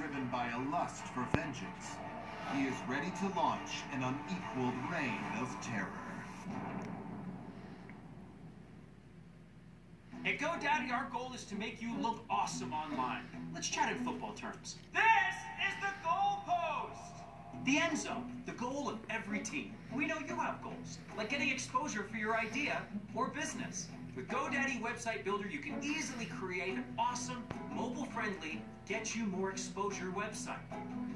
driven by a lust for vengeance. He is ready to launch an unequaled reign of terror. At GoDaddy, our goal is to make you look awesome online. Let's chat in football terms. This is the goalpost! The end zone, the goal of every team. We know you have goals, like getting exposure for your idea or business. With GoDaddy Website Builder, you can easily create an awesome, mobile-friendly, get you more exposure website.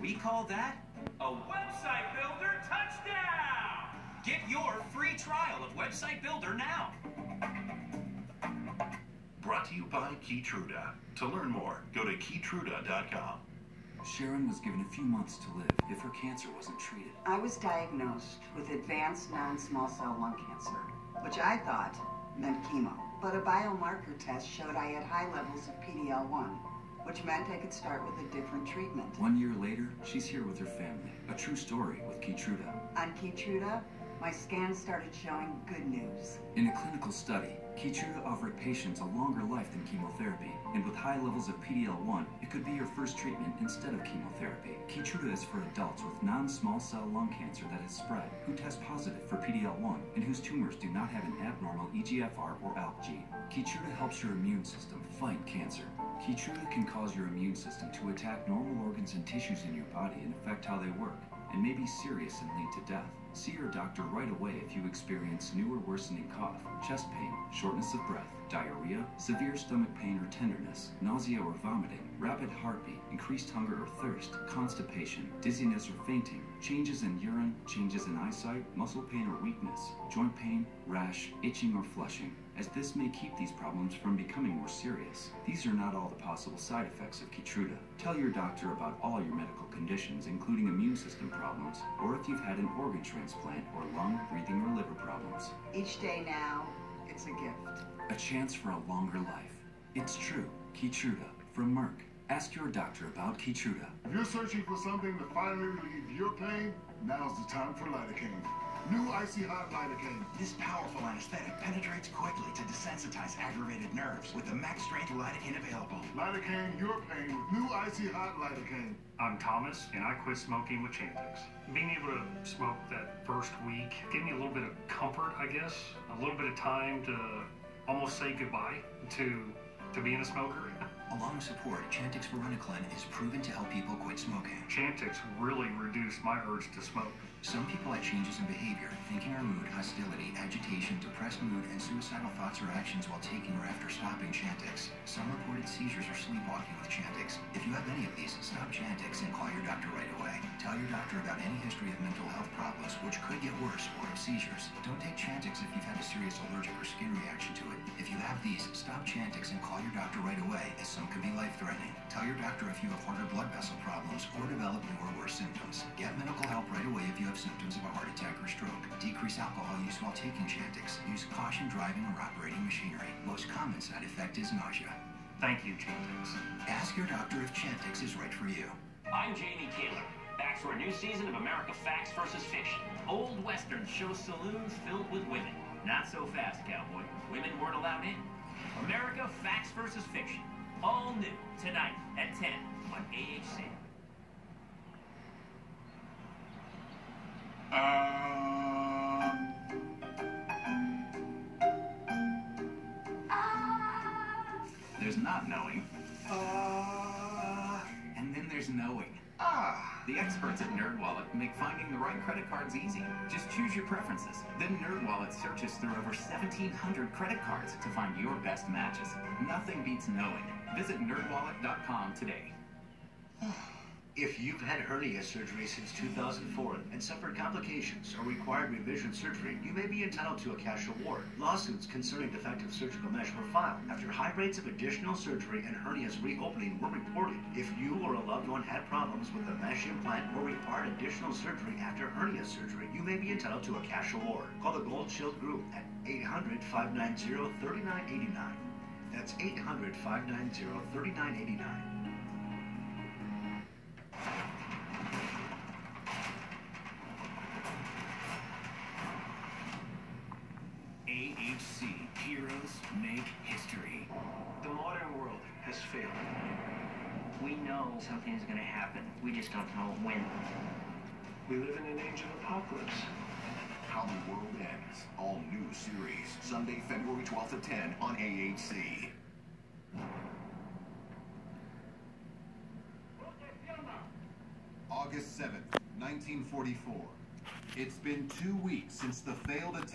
We call that a Website Builder touchdown! Get your free trial of Website Builder now. Brought to you by Keytruda. To learn more, go to keytruda.com. Sharon was given a few months to live if her cancer wasn't treated. I was diagnosed with advanced non-small cell lung cancer, which I thought meant chemo. But a biomarker test showed I had high levels of PD-L1, which meant I could start with a different treatment. One year later, she's here with her family. A true story with Keytruda. On Keytruda, my scans started showing good news. In a clinical study, Keytruda offered patients a longer life than chemotherapy, and with high levels of PD-L1, it could be your first treatment instead of chemotherapy. Keytruda is for adults with non-small cell lung cancer that has spread, who test positive for PD-L1, and whose tumors do not have an abnormal EGFR or ALK gene. Keytruda helps your immune system fight cancer. Keytruda can cause your immune system to attack normal organs and tissues in your body and affect how they work, and may be serious and lead to death. See your doctor right away if you experience new or worsening cough, chest pain, shortness of breath, diarrhea, severe stomach pain or tenderness, nausea or vomiting, rapid heartbeat, increased hunger or thirst, constipation, dizziness or fainting, changes in urine, changes in eyesight, muscle pain or weakness, joint pain, rash, itching or flushing, as this may keep these problems from becoming more serious. These are not all the possible side effects of Keytruda. Tell your doctor about all your medical conditions, including immune system problems, or if you've had an organ transplant or lung, breathing, or liver problems. Each day now, it's a gift. A chance for a longer life. It's true. Keytruda from Merck. Ask your doctor about Keytruda. If you're searching for something to finally relieve your pain, now's the time for lidocaine. New icy hot lidocaine. This powerful anesthetic penetrates quickly to desensitize aggravated nerves with the max strength lidocaine available. Lidocaine your pain with new icy hot lidocaine. I'm Thomas, and I quit smoking with Chantix. Being able to smoke that first week gave me a little bit of comfort, I guess, a little bit of time to almost say goodbye to to being a smoker. Along with support, Chantix Varenicline is proven to help people quit smoking. Chantix really reduced my urge to smoke. Some people had changes in behavior, thinking or mood, hostility, agitation, depressed mood, and suicidal thoughts or actions while taking or after stopping Chantix. Some reported seizures or sleepwalking with Chantix. If you have any of these, stop Chantix and call Tell your doctor about any history of mental health problems, which could get worse, or of seizures. Don't take Chantix if you've had a serious allergic or skin reaction to it. If you have these, stop Chantix and call your doctor right away, as some could be life-threatening. Tell your doctor if you have heart or blood vessel problems or develop new or worse symptoms. Get medical help right away if you have symptoms of a heart attack or stroke. Decrease alcohol use while taking Chantix. Use caution driving or operating machinery. Most common side effect is nausea. Thank you, Chantix. Ask your doctor if Chantix is right for you. I'm Jamie Taylor. Back for a new season of America Facts versus Fiction. Old Westerns show saloons filled with women. Not so fast, cowboy. Women weren't allowed in. America Facts versus Fiction. All new tonight at 10 on AHC. Um, There's not knowing. uh, And then there's knowing. ah. The experts at NerdWallet make finding the right credit cards easy. Just choose your preferences. Then NerdWallet searches through over 1,700 credit cards to find your best matches. Nothing beats knowing. Visit nerdwallet.com today. If you've had hernia surgery since 2004 and suffered complications or required revision surgery, you may be entitled to a cash award. Lawsuits concerning defective surgical mesh were filed after high rates of additional surgery and hernias reopening were reported. If you or a loved one had problems with a mesh implant or required additional surgery after hernia surgery, you may be entitled to a cash award. Call the Gold Shield Group at 800 590 3989. That's 800 590 3989. AHC Heroes Make History. The modern world has failed. We know something's gonna happen. We just don't know when. We live in an age of apocalypse. How the World Ends. All new series. Sunday, February 12th at 10 on AHC. August 7th, 1944. It's been two weeks since the failed attempt.